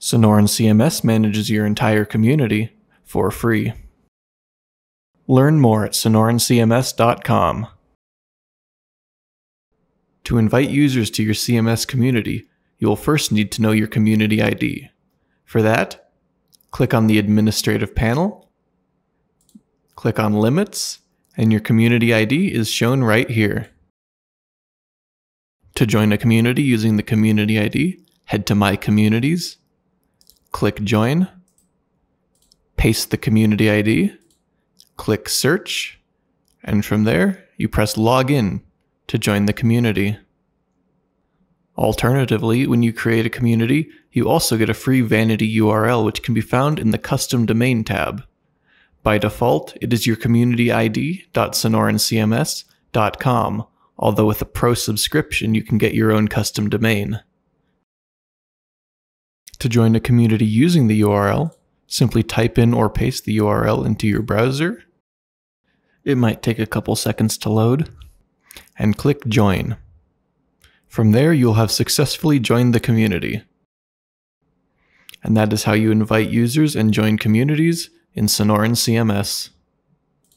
Sonoran CMS manages your entire community for free. Learn more at sonorancms.com. To invite users to your CMS community, you will first need to know your community ID. For that, click on the Administrative panel, click on Limits, and your community ID is shown right here. To join a community using the community ID, head to My Communities, click Join, paste the community ID, click Search, and from there, you press Login to join the community. Alternatively, when you create a community, you also get a free vanity URL which can be found in the Custom Domain tab. By default, it is your community ID.sonorancms.com, although with a pro subscription you can get your own custom domain. To join a community using the URL, simply type in or paste the URL into your browser. It might take a couple seconds to load, and click Join. From there, you'll have successfully joined the community. And that is how you invite users and join communities in Sonoran CMS.